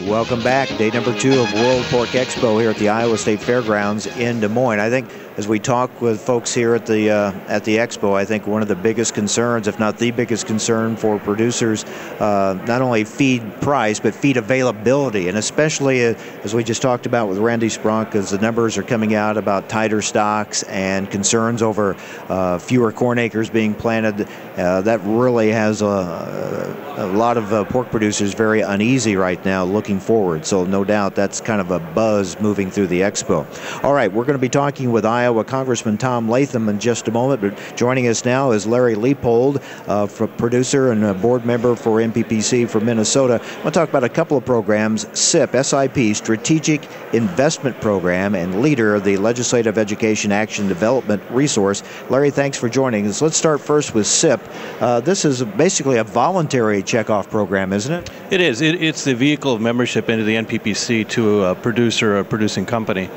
Welcome back. Day number two of World Pork Expo here at the Iowa State Fairgrounds in Des Moines. I think as we talk with folks here at the uh, at the expo, I think one of the biggest concerns, if not the biggest concern for producers, uh, not only feed price but feed availability, and especially uh, as we just talked about with Randy Spronk, as the numbers are coming out about tighter stocks and concerns over uh, fewer corn acres being planted, uh, that really has a, a lot of uh, pork producers very uneasy right now looking forward. So no doubt that's kind of a buzz moving through the expo. All right, we're going to be talking with Iowa Congressman Tom Latham in just a moment, but joining us now is Larry Liepold, uh, producer and board member for NPPC from Minnesota. I want to talk about a couple of programs, SIP, SIP, Strategic Investment Program, and leader of the Legislative Education Action Development Resource. Larry, thanks for joining us. Let's start first with SIP. Uh, this is basically a voluntary checkoff program, isn't it? It is. It, it's the vehicle of membership into the NPPC to a producer, a producing company.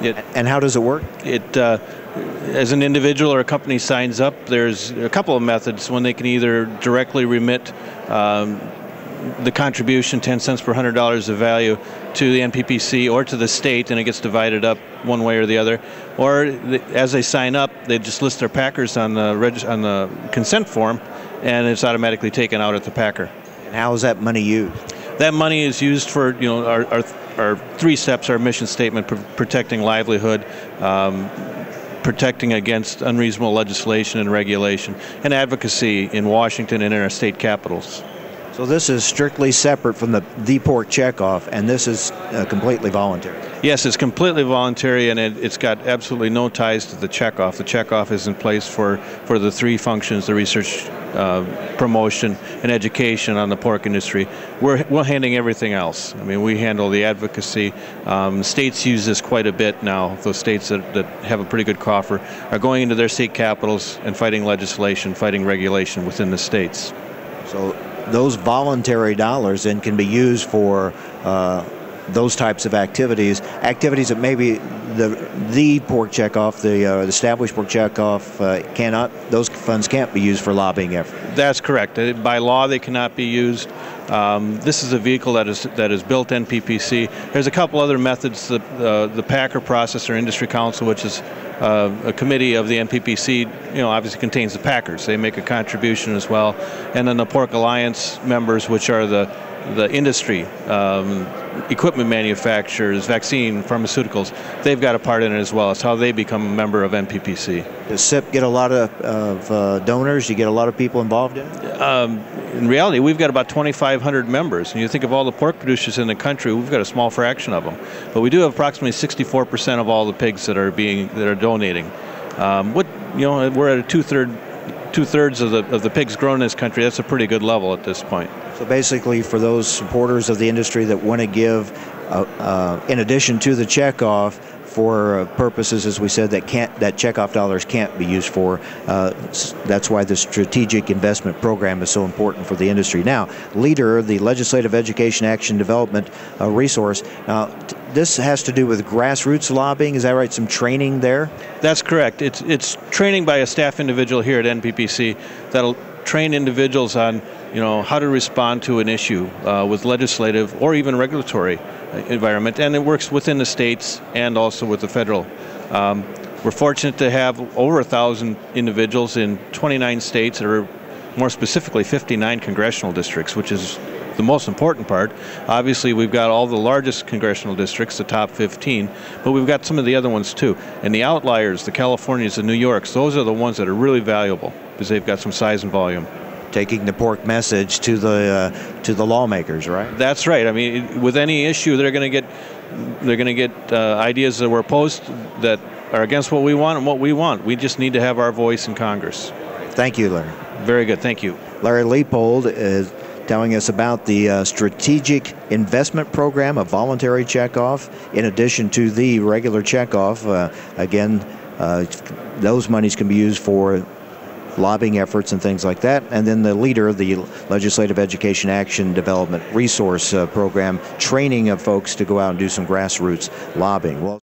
It, and how does it work? It, uh, as an individual or a company signs up, there's a couple of methods. When they can either directly remit um, the contribution, 10 cents per $100 of value, to the NPPC or to the state, and it gets divided up one way or the other. Or the, as they sign up, they just list their packers on the, on the consent form, and it's automatically taken out at the packer. And how is that money used? That money is used for you know our, our, our three steps, our mission statement, pr protecting livelihood, um, protecting against unreasonable legislation and regulation, and advocacy in Washington and in our state capitals. So this is strictly separate from the the pork checkoff, and this is uh, completely voluntary. Yes, it's completely voluntary, and it, has got absolutely no ties to the checkoff. The checkoff is in place for for the three functions: the research, uh, promotion, and education on the pork industry. We're we're handling everything else. I mean, we handle the advocacy. Um, states use this quite a bit now. Those states that, that have a pretty good coffer are going into their state capitals and fighting legislation, fighting regulation within the states. So those voluntary dollars then can be used for uh, those types of activities, activities that maybe the the pork checkoff, the uh, established pork checkoff, uh, cannot. Those funds can't be used for lobbying efforts. That's correct. Uh, by law, they cannot be used. Um, this is a vehicle that is that is built NPPC. There's a couple other methods. The uh, the Packer Processor Industry Council, which is uh, a committee of the NPPC, you know, obviously contains the Packers. They make a contribution as well, and then the Pork Alliance members, which are the the industry, um, equipment manufacturers, vaccine, pharmaceuticals, they've got a part in it as well. It's how they become a member of NPPC. Does SIP get a lot of, of uh, donors? You get a lot of people involved in it? Um, in reality, we've got about 2,500 members. And you think of all the pork producers in the country, we've got a small fraction of them. But we do have approximately 64% of all the pigs that are being that are donating. Um, what you know, we're at a two-third two thirds of the of the pigs grown in this country. That's a pretty good level at this point. So basically, for those supporters of the industry that want to give, uh, uh, in addition to the checkoff, for uh, purposes, as we said, that can't that checkoff dollars can't be used for. Uh, that's why the strategic investment program is so important for the industry. Now, leader, the Legislative Education Action Development uh, Resource. Now, this has to do with grassroots lobbying. Is that right? Some training there. That's correct. It's it's training by a staff individual here at NPPC that'll train individuals on you know how to respond to an issue uh, with legislative or even regulatory environment, and it works within the states and also with the federal. Um, we're fortunate to have over a thousand individuals in 29 states, or more specifically 59 congressional districts, which is the most important part. Obviously, we've got all the largest congressional districts, the top 15, but we've got some of the other ones too. And the outliers, the Californias, the New Yorks, those are the ones that are really valuable because they've got some size and volume taking the pork message to the uh, to the lawmakers, right? That's right. I mean, with any issue, they're going to get they're going to get uh, ideas that were opposed that are against what we want and what we want. We just need to have our voice in Congress. Thank you, Larry. Very good. Thank you. Larry Liepold is telling us about the uh, strategic investment program, a voluntary checkoff, in addition to the regular checkoff. Uh, again, uh, those monies can be used for lobbying efforts and things like that. And then the leader of the Legislative Education Action Development Resource uh, Program, training of folks to go out and do some grassroots lobbying. Well,